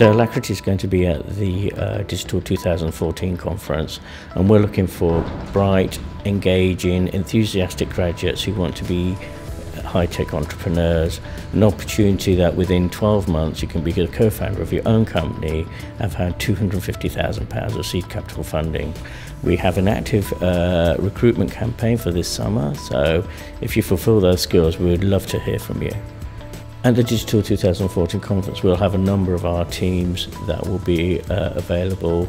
So Alacrity is going to be at the uh, Digital 2014 conference and we're looking for bright, engaging, enthusiastic graduates who want to be high-tech entrepreneurs, an opportunity that within 12 months you can be a co-founder of your own company and have £250,000 of seed capital funding. We have an active uh, recruitment campaign for this summer, so if you fulfill those skills, we would love to hear from you. At the Digital 2014 conference, we'll have a number of our teams that will be uh, available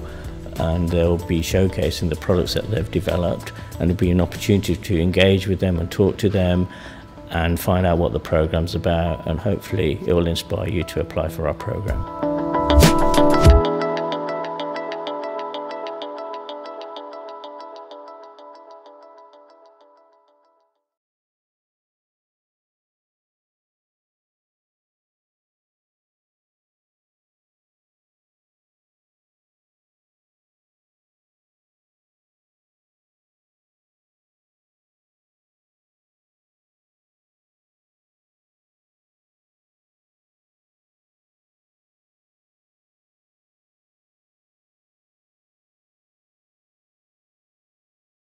and they'll be showcasing the products that they've developed and it'll be an opportunity to engage with them and talk to them and find out what the program's about and hopefully it will inspire you to apply for our program.